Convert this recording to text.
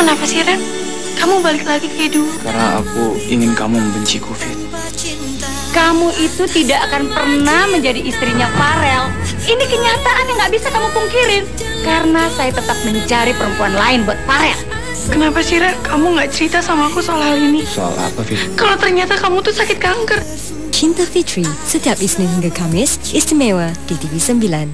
Kenapa sih Ren? Kamu balik lagi ke dulu. Karena aku ingin kamu membenci Fit. Kamu itu tidak akan pernah menjadi istrinya Farel. Ini kenyataan yang nggak bisa kamu pungkirin. Karena saya tetap mencari perempuan lain buat Farel. Kenapa sih Ren? Kamu nggak cerita sama aku soal hal ini? Soal apa, Fit? Kalau ternyata kamu tuh sakit kanker. Cinta Fitri, setiap Isnin hingga Kamis, istimewa di TV 9.